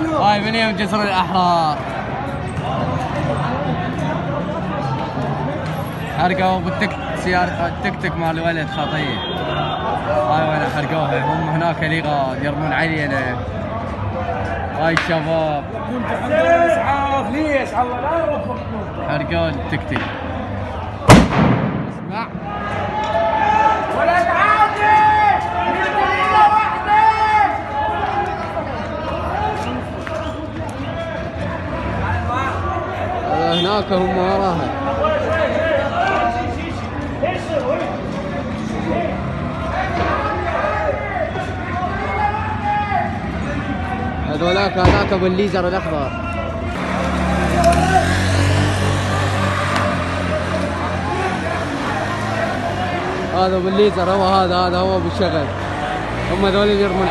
هاي من يوم جسر الأحرار. حرقوا بالتك سيارة التك تك مال الولد خطيه هاي وين حرقوها؟ هم هناك ليغا يرمون علينا. هاي الشباب إسعاف. ليش الله لا يوفقكم حرقوا التك تك هناك هم وراها. هذولاك هذاك أبو الليزر الأخضر. هذا أبو الليزر هو هذا هذا هو أبو الشغل. هم ذول اللي يرمون.